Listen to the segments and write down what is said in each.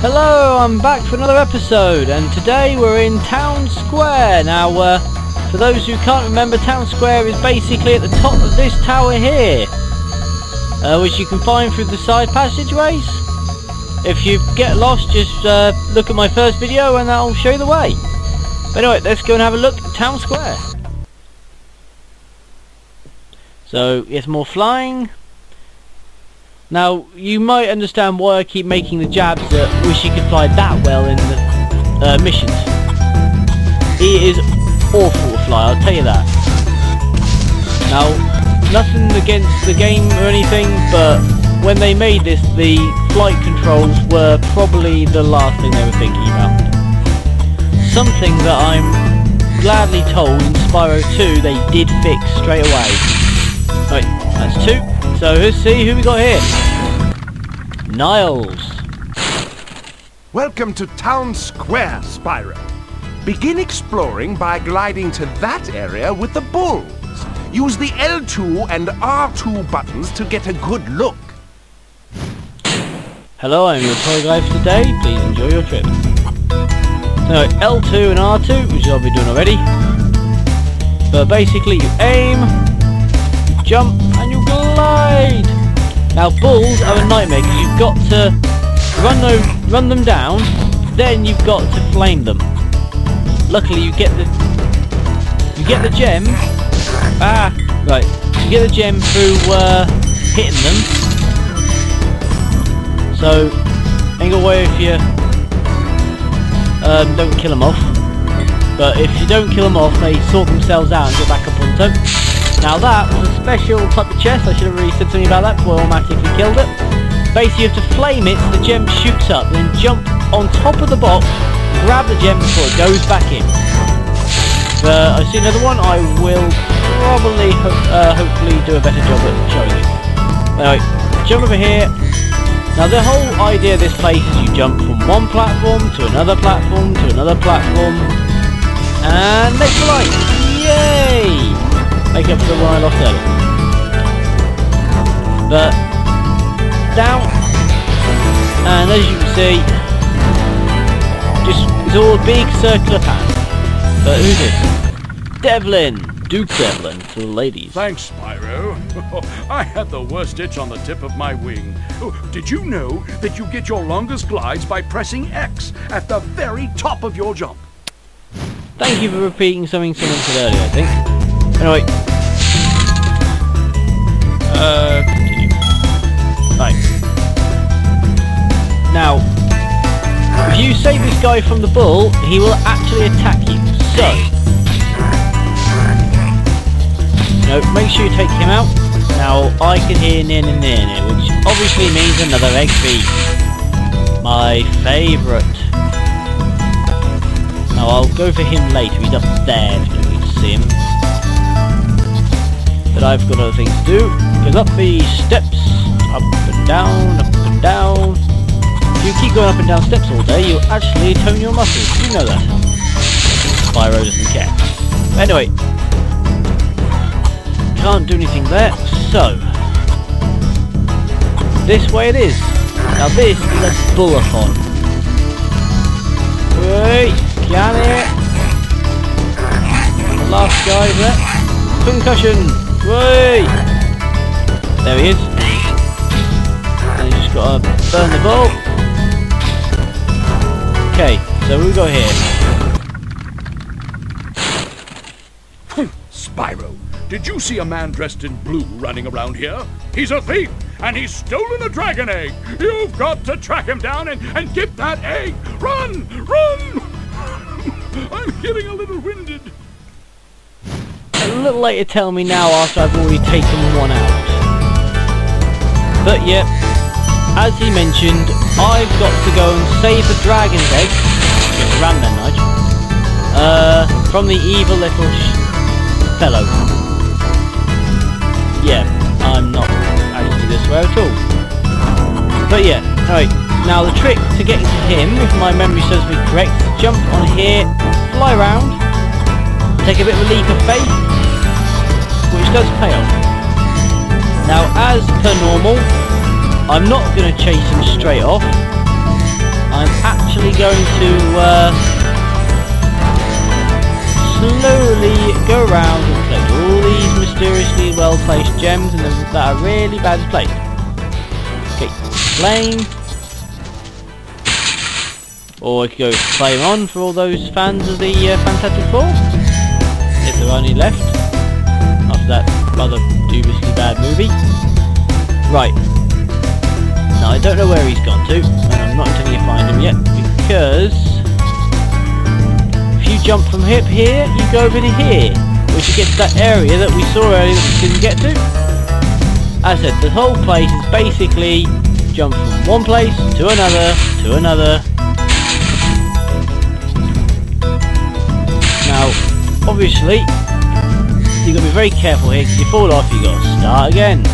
Hello, I'm back for another episode, and today we're in Town Square. Now, uh, for those who can't remember, Town Square is basically at the top of this tower here, uh, which you can find through the side passageways. If you get lost, just uh, look at my first video and that'll show you the way. But anyway, let's go and have a look at Town Square. So, yes, more flying. Now, you might understand why I keep making the jabs that wish you could fly that well in the uh, missions. It is awful to fly, I'll tell you that. Now, nothing against the game or anything, but when they made this, the flight controls were probably the last thing they were thinking about. Something that I'm gladly told in Spyro 2 they did fix straight away. Right, that's two. So let's see who we got here. Niles. Welcome to Town Square, Spyro. Begin exploring by gliding to that area with the bulls. Use the L2 and R2 buttons to get a good look. Hello, I'm your toy guide for today. Please enjoy your trip. So L2 and R2, which I'll be doing already. But basically you aim, you jump, and you glide. Now bulls are a nightmare you've got to run them, run them down, then you've got to flame them. Luckily you get the you get the gem. Ah, right. You get the gem through uh, hitting them. So, ain't got way if you um, don't kill them off. But if you don't kill them off, they sort themselves out and get back up on top. Now that was a special type of chest. I should have really said something about that before I automatically killed it. Basically, you have to flame it so the gem shoots up, then jump on top of the box, grab the gem before it goes back in. But I see another one. I will probably, ho uh, hopefully, do a better job at showing you. Anyway, jump over here. Now the whole idea of this place is you jump from one platform to another platform to another platform and make the light! Yay! Make up for the I lost earlier. But down and as you can see just it's all a big circular path. But who's this? Devlin! Duke Devlin for the ladies. Thanks, Spyro. I had the worst itch on the tip of my wing. Oh, did you know that you get your longest glides by pressing X at the very top of your jump? Thank you for repeating something someone said earlier, I think. Anyway. Uh, continue. Right. Now, if you save this guy from the bull, he will actually attack you. So, no, make sure you take him out. Now, I can hear Nin and Nin, which obviously means another egg thief. My favourite. Now, I'll go for him later. He's up there you him. But I've got other things to do. Goes up these steps. Up and down, up and down. If you keep going up and down steps all day, you'll actually tone your muscles. You know that. Spyro doesn't care. Anyway, can't do anything there, so this way it is. Now this is a bullathon. Wait, can it? The last guy there. Concussion! Wait! There he is. And just gotta burn the ball. Okay, so we got here. Spyro, did you see a man dressed in blue running around here? He's a thief, and he's stolen a dragon egg. You've got to track him down and, and get that egg. Run! Run! Getting a little winded. A little late to tell me now after I've already taken one out. But yep, as he mentioned, I've got to go and save the dragon's egg, just ran Nigel, uh, from the evil little fellow. Yeah, I'm not actually this way at all. But yeah, alright, now the trick to getting to him, if my memory serves me correct, jump on here, fly around, take a bit of a leap of faith, which does pay off. Now, as per normal, I'm not going to chase him straight off. I'm actually going to uh, slowly go around and collect all these mysteriously well-placed gems and that are really bad placed. Okay, flame. Or I could go flame on for all those fans of the uh, Fantastic Four. If there are any left. After that rather dubiously bad movie. Right. Now I don't know where he's gone to, and I'm not intending to find him yet, because if you jump from hip here, you go over to here, which you get to that area that we saw earlier that we didn't get to. As I said, the whole place is basically jump from one place to another, to another. Now, obviously, you've got to be very careful here, because you fall off, you've got to start again.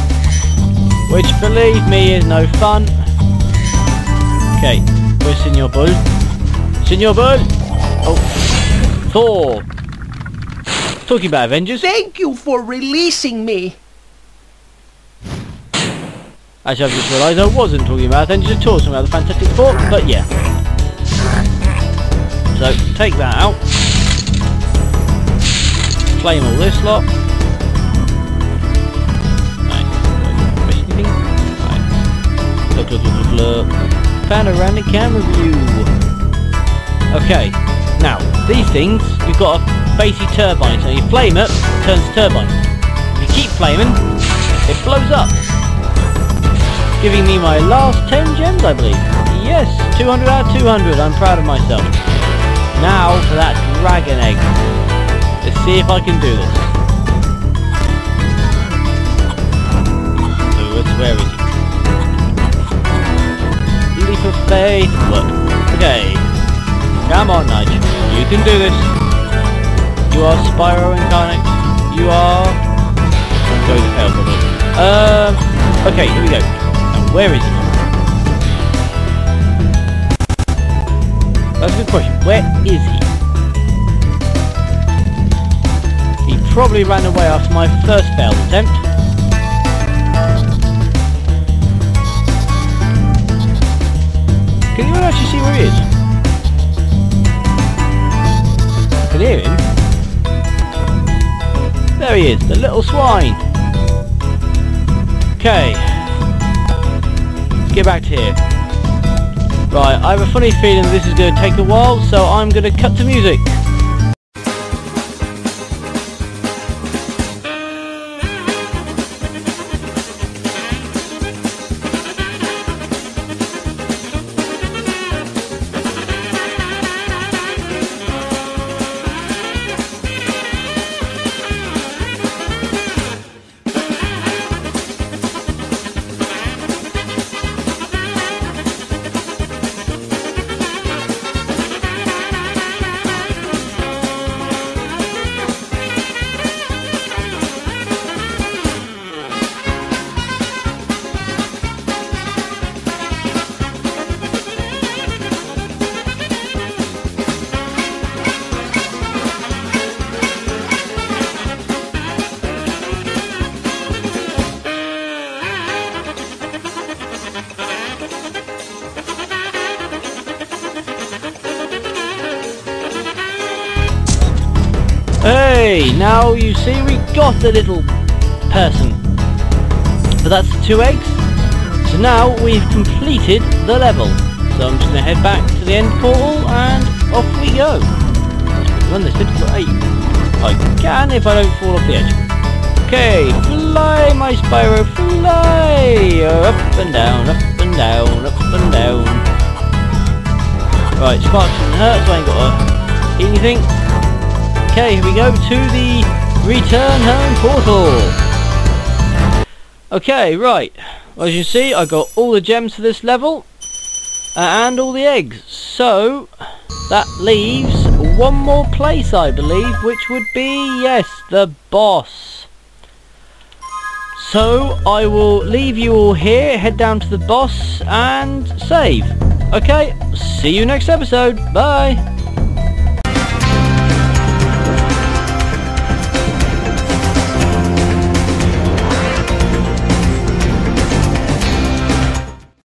Which, believe me, is no fun. Okay, where's Senor Bull? Senor Bull! Oh, Thor! Talking about Avengers. Thank you for releasing me. Actually, I've just realised I wasn't talking about Avengers at all, talking about the Fantastic Four, but yeah. So, take that out. Flame all this lot. Right. Look, look, look, look. Panoramic camera view. Okay, now, these things, you've got a basic turbine, so you flame it, it turns turbine. If you keep flaming, it blows up. Giving me my last 10 gems, I believe. Yes, 200 out of 200, I'm proud of myself. Now for that dragon egg. See if I can do this. Oh, where is it? Leap of faith. Look. Okay. Come on, Nudge. You can do this. You are Spyro Incarnate. You are... I'm going to fail probably. Um, okay, here we go. Now, where is he? That's a good question. Where is he? Probably ran away after my first failed attempt. Can you actually see where he is? I can hear him. There he is, the little swine. Okay. Let's get back to here. Right, I have a funny feeling this is going to take a while, so I'm going to cut to music. Hey, now you see we got the little person. But that's two eggs. So now we've completed the level. So I'm just going to head back to the end portal and off we go. Run this bit for eight. I can if I don't fall off the edge. Okay, fly my Spyro, fly! Up and down, up and down, up and down. Right, sparks and hurt, so I ain't got anything. Okay, here we go to the return home portal. Okay, right. As you see, I got all the gems for this level uh, and all the eggs. So that leaves one more place, I believe, which would be yes, the boss. So I will leave you all here, head down to the boss and save. Okay, see you next episode. Bye.